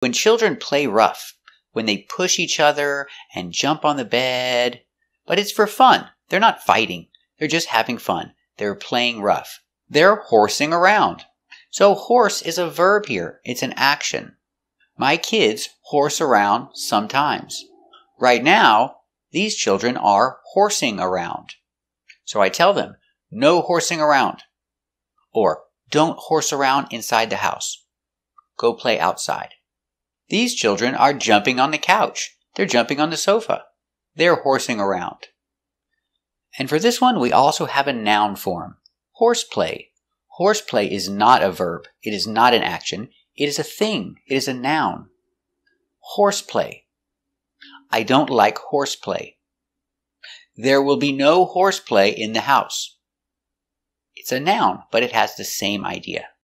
When children play rough, when they push each other and jump on the bed, but it's for fun. They're not fighting. They're just having fun. They're playing rough. They're horsing around. So horse is a verb here. It's an action. My kids horse around sometimes. Right now, these children are horsing around. So I tell them, no horsing around. Or don't horse around inside the house. Go play outside. These children are jumping on the couch. They're jumping on the sofa. They're horsing around. And for this one, we also have a noun form. Horseplay. Horseplay is not a verb. It is not an action. It is a thing. It is a noun. Horseplay. I don't like horseplay. There will be no horseplay in the house. It's a noun, but it has the same idea.